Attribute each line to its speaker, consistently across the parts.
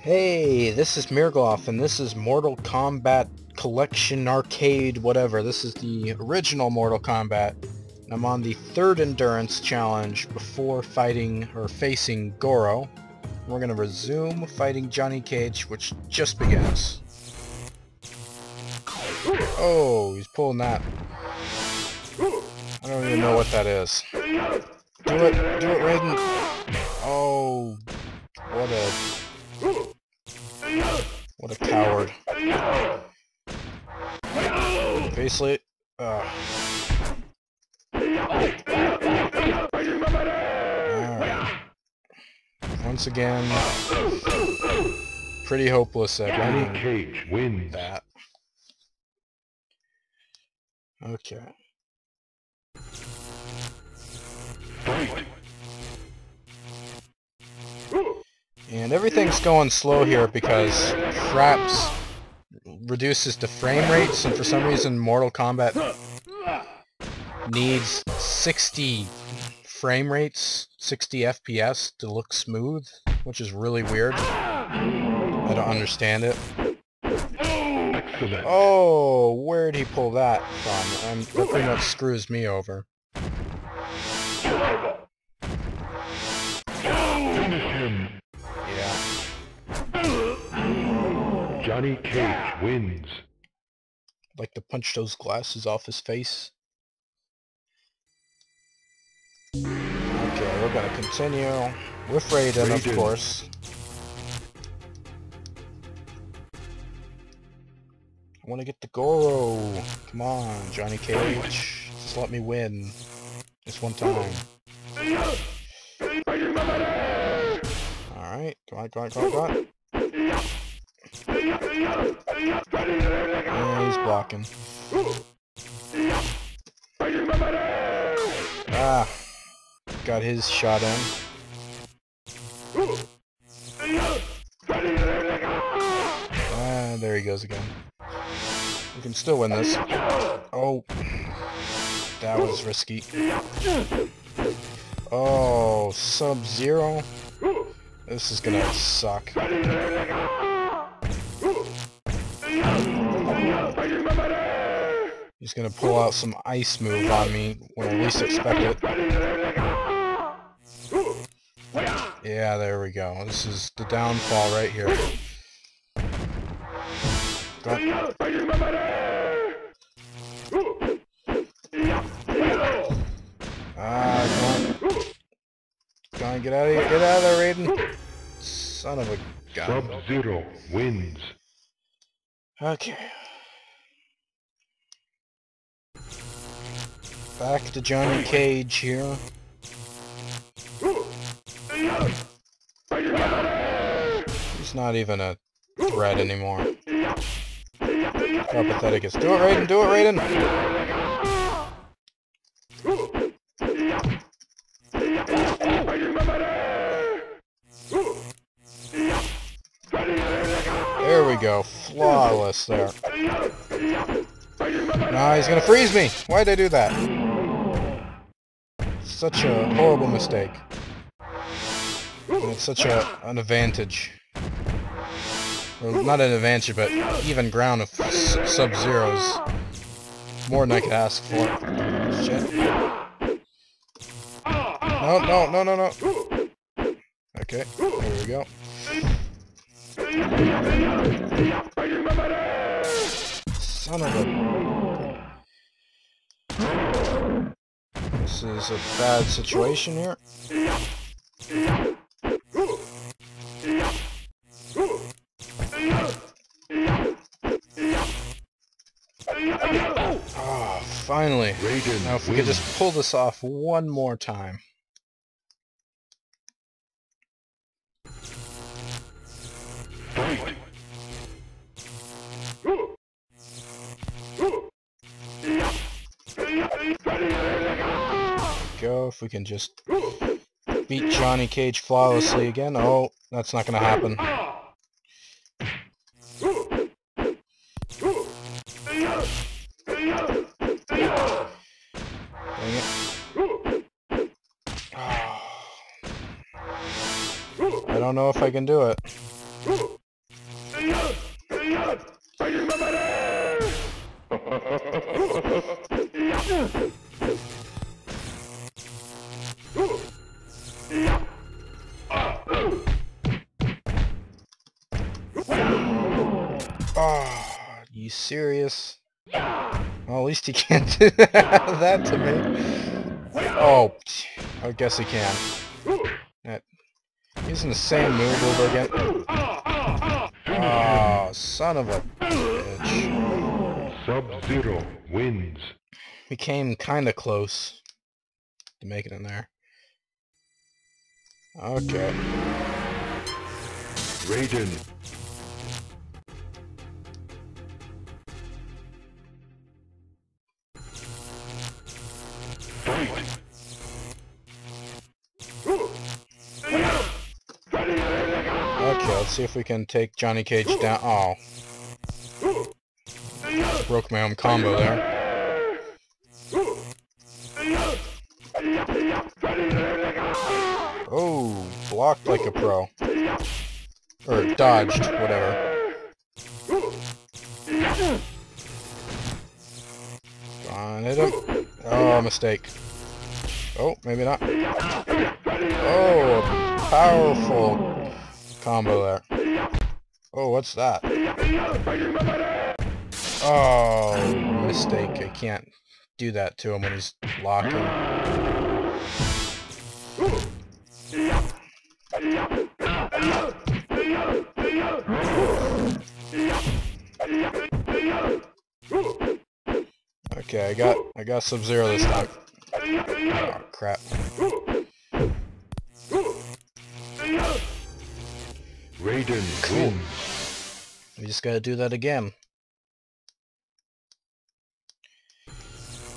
Speaker 1: Hey, this is Mirgloff, and this is Mortal Kombat Kollection Arcade whatever. This is the original Mortal Kombat. And I'm on the third Endurance Challenge before fighting, or facing, Goro. We're gonna resume fighting Johnny Cage, which just begins. Oh, he's pulling that. I don't even know what that is. Do it, do it, Raiden. Oh, what a what a coward. Basically, uh. Alright. Once again, pretty hopeless at winning
Speaker 2: Cage wins.
Speaker 1: that. Okay.
Speaker 2: Fight.
Speaker 1: And everything's going slow here because Fraps reduces the frame rates, and for some reason Mortal Kombat needs 60 frame rates, 60 FPS to look smooth, which is really weird. I don't understand it.
Speaker 2: Excellent.
Speaker 1: Oh, where'd he pull that from? Um, that pretty much screws me over.
Speaker 2: Johnny Cage wins.
Speaker 1: I'd like to punch those glasses off his face. Okay, we're gonna continue with Raiden, of course. I want to get the Goro. Come on, Johnny Cage. Just let me win. Just one time. Alright, come on, come on, come on, come on. Yeah, he's blocking. Ah, got his shot in. Ah, there he goes again. We can still win this. Oh, that was risky. Oh, Sub-Zero? This is gonna suck. He's gonna pull out some ice move on me when I least expect it. Yeah, there we go. This is the downfall right here. Ah, come on. Come on, get out of here. Get out of there, Raiden. Son of a gun.
Speaker 2: Sub-Zero wins.
Speaker 1: Okay. Back to Johnny Cage here. He's not even a threat anymore. How pathetic is. Do it, Raiden! Do it, Raiden! There we go. Flawless there. No, he's gonna freeze me! Why'd I do that? Such a horrible mistake. And it's such a an advantage. Well, not an advantage, but even ground of Sub-Zeros. More than I could ask for. Shit. No, no, no, no, no. Okay, there we go. Son of a... This is a bad situation here. Ah, finally.
Speaker 2: Raiden
Speaker 1: Now if we could just pull this off one more time. If we can just beat Johnny Cage flawlessly again. Oh, that's not gonna happen. Dang it. Ah. I don't know if I can do it. serious? Well, at least he can't do that to me. Oh, I guess he can. That, using the same move over again. Oh, son of a bitch.
Speaker 2: Sub-Zero wins.
Speaker 1: We came kinda close to making it in there. Okay.
Speaker 2: Raiden.
Speaker 1: Let's see if we can take Johnny Cage down. Oh. Broke my own combo there. Oh, blocked like a pro. Or dodged, whatever. Go on, hit him. Oh, mistake. Oh, maybe not. Oh, powerful combo there. Oh, what's that? Oh, mistake. I can't do that to him when he's locking. Okay, I got I got Sub-Zero this time. Oh, crap.
Speaker 2: Raiden
Speaker 1: Cool. We just gotta do that again.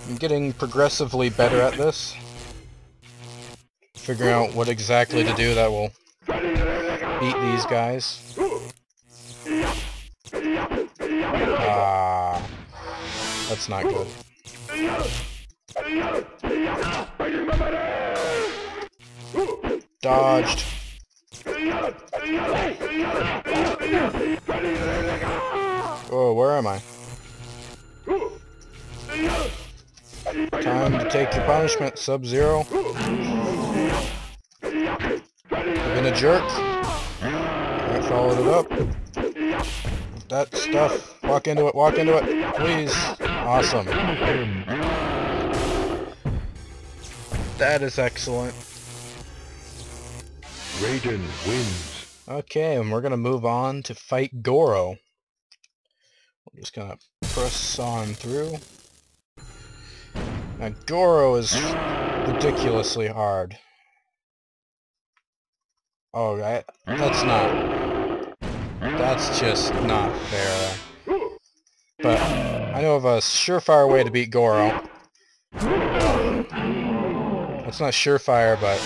Speaker 1: I'm getting progressively better at this. Figuring out what exactly to do that will beat these guys. Ah, that's not good. Dodged. Where am I? Time to take your punishment, Sub-Zero. You've been a jerk. I followed it up. That stuff. Walk into it, walk into it. Please. Awesome. That is excellent.
Speaker 2: Raiden wins.
Speaker 1: Okay, and we're gonna move on to fight Goro. Just gonna press on through. Now Goro is ridiculously hard. Oh, I, that's not... That's just not fair. But I know of a surefire way to beat Goro. It's not surefire, but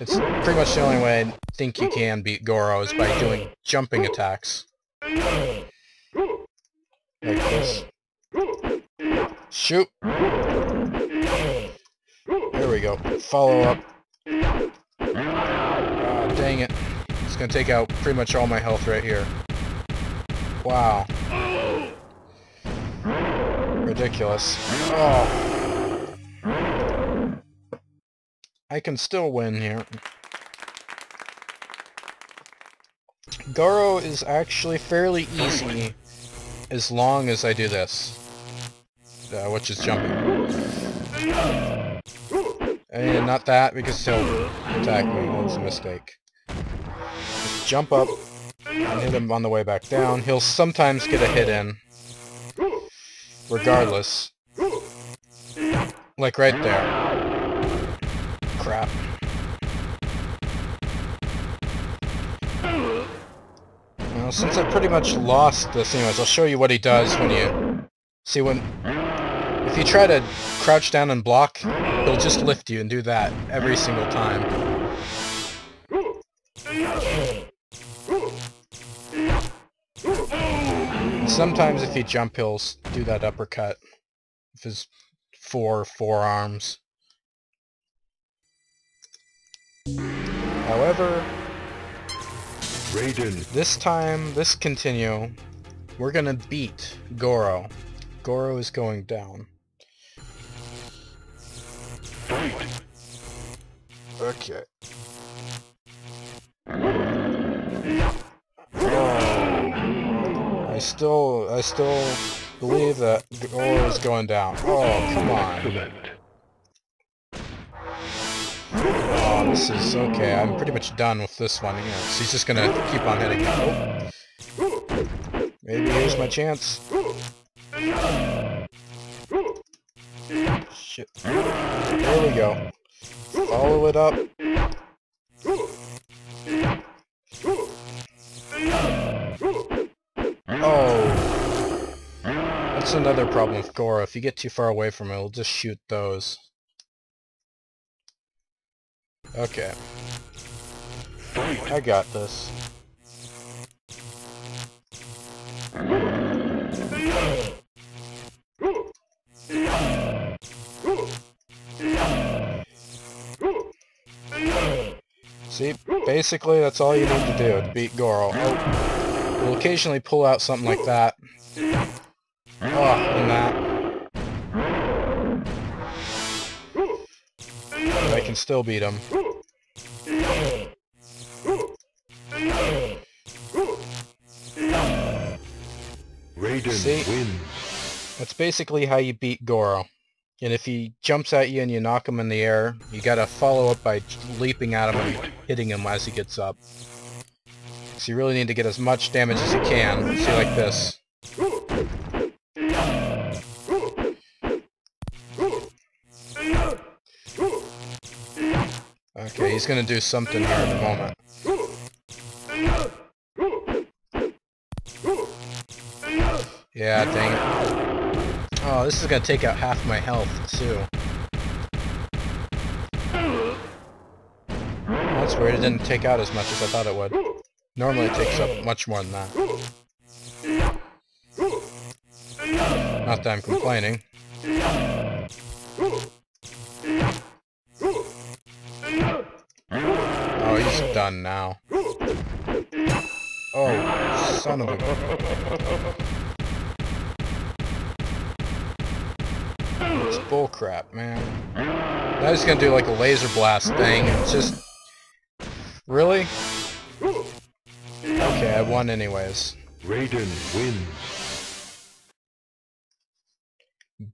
Speaker 1: it's pretty much the only way I think you can beat Goro is by doing jumping attacks. Shoot! There we go. Follow up. Ah, dang it. It's gonna take out pretty much all my health right here. Wow. Ridiculous. Oh. I can still win here. Goro is actually fairly easy as long as I do this. Uh, which is jumping. And not that, because he'll attack me. That was a mistake. Just jump up and hit him on the way back down. He'll sometimes get a hit in. Regardless. Like right there. Crap. Since I pretty much lost this anyways, I'll show you what he does when you... See, when... If you try to crouch down and block, he'll just lift you and do that every single time. Sometimes if you jump, he'll do that uppercut with his four forearms. However,
Speaker 2: Raiden.
Speaker 1: This time, this continue, we're gonna beat Goro. Goro is going down.
Speaker 2: Fight.
Speaker 1: Okay. Oh. I still, I still believe that Goro is going down. Oh, come on. Oh, this is okay. I'm pretty much done with this one. Yeah, so he's just gonna keep on hitting. Maybe here's my chance. Shit. There we go. Follow it up. Oh. That's another problem with Goro. If you get too far away from it, it'll just shoot those. Okay. I got this. See, basically that's all you need to do to beat Goro. We'll occasionally pull out something like that. Oh, and that. Still beat him.
Speaker 2: Raiden
Speaker 1: See?
Speaker 2: wins.
Speaker 1: That's basically how you beat Goro. And if he jumps at you and you knock him in the air, you gotta follow up by leaping at him and hitting him as he gets up. So you really need to get as much damage as you can. See, like this. Okay, he's gonna do something here in a moment. Yeah, dang it. Oh, this is gonna take out half my health, too. That's weird, it didn't take out as much as I thought it would. Normally it takes up much more than that. Not that I'm complaining. Oh, he's done now. Oh, son of a... It's bullcrap, man. Now he's gonna do like a laser blast thing, and it's just... Really? Okay, I won anyways.
Speaker 2: Raiden wins.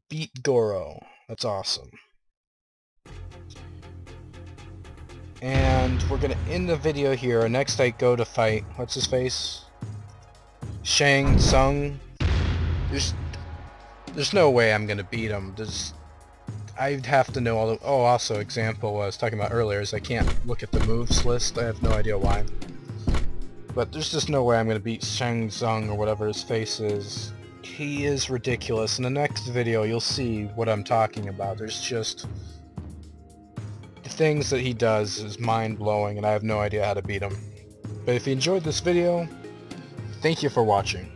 Speaker 1: Beat Goro. That's awesome. And we're gonna end the video here. Next I go to fight, what's his face? Shang Tsung. There's, there's no way I'm gonna beat him. There's, I'd have to know all the, oh also example I was talking about earlier is I can't look at the moves list. I have no idea why. But there's just no way I'm gonna beat Shang Tsung or whatever his face is. He is ridiculous. In the next video you'll see what I'm talking about. There's just things that he does is mind-blowing and I have no idea how to beat him. But if you enjoyed this video, thank you for watching.